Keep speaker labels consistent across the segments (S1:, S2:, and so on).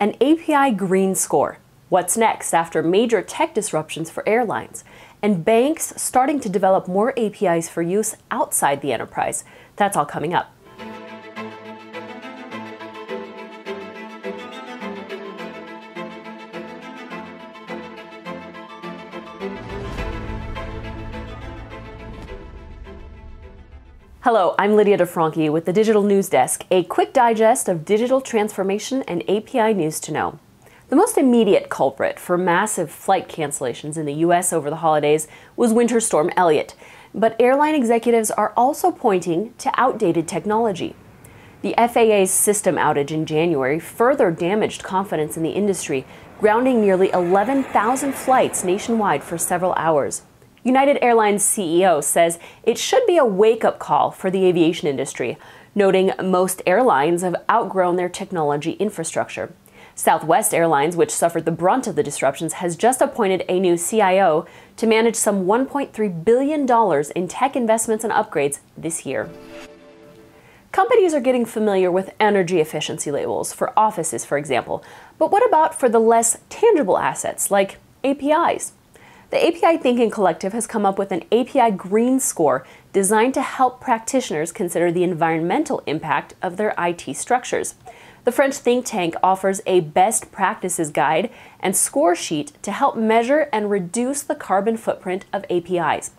S1: an API green score. What's next after major tech disruptions for airlines? And banks starting to develop more APIs for use outside the enterprise. That's all coming up. Hello, I'm Lydia DeFranchi with the Digital News Desk, a quick digest of digital transformation and API news to know. The most immediate culprit for massive flight cancellations in the U.S. over the holidays was Winter Storm Elliott, but airline executives are also pointing to outdated technology. The FAA's system outage in January further damaged confidence in the industry, grounding nearly 11,000 flights nationwide for several hours. United Airlines CEO says it should be a wake up call for the aviation industry, noting most airlines have outgrown their technology infrastructure. Southwest Airlines, which suffered the brunt of the disruptions, has just appointed a new CIO to manage some $1.3 billion in tech investments and upgrades this year. Companies are getting familiar with energy efficiency labels for offices, for example. But what about for the less tangible assets like APIs? The API Thinking Collective has come up with an API Green Score designed to help practitioners consider the environmental impact of their IT structures. The French think tank offers a best practices guide and score sheet to help measure and reduce the carbon footprint of APIs.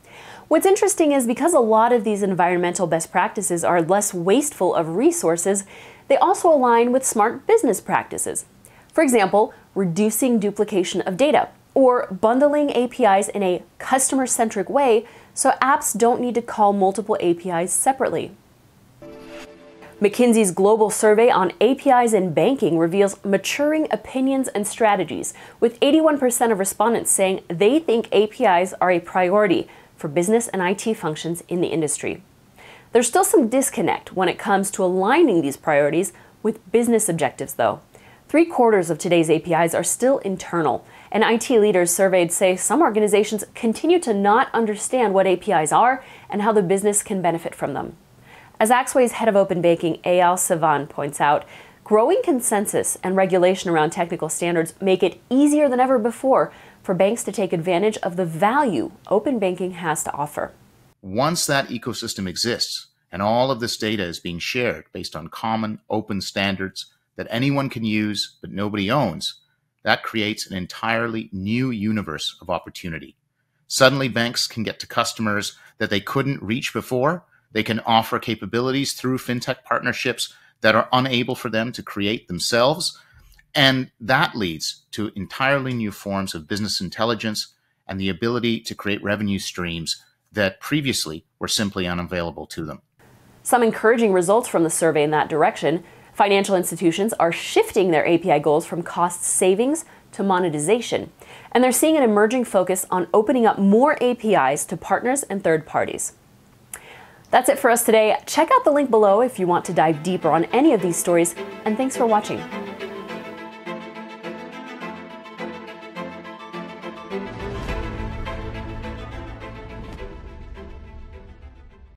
S1: What's interesting is because a lot of these environmental best practices are less wasteful of resources, they also align with smart business practices. For example, reducing duplication of data or bundling APIs in a customer centric way so apps don't need to call multiple APIs separately. McKinsey's global survey on APIs in banking reveals maturing opinions and strategies, with 81% of respondents saying they think APIs are a priority for business and IT functions in the industry. There's still some disconnect when it comes to aligning these priorities with business objectives, though. Three quarters of today's APIs are still internal, and IT leaders surveyed say some organizations continue to not understand what APIs are and how the business can benefit from them. As Axway's head of open banking, Eyal Sivan, points out, growing consensus and regulation around technical standards make it easier than ever before for banks to take advantage of the value open banking has to offer.
S2: Once that ecosystem exists and all of this data is being shared based on common open standards, that anyone can use but nobody owns, that creates an entirely new universe of opportunity. Suddenly, banks can get to customers that they couldn't reach before. They can offer capabilities through fintech partnerships that are unable for them to create themselves. And that leads to entirely new forms of business intelligence and the ability to create revenue streams that previously were simply unavailable to them.
S1: Some encouraging results from the survey in that direction. Financial institutions are shifting their API goals from cost savings to monetization, and they're seeing an emerging focus on opening up more APIs to partners and third parties. That's it for us today. Check out the link below if you want to dive deeper on any of these stories, and thanks for watching.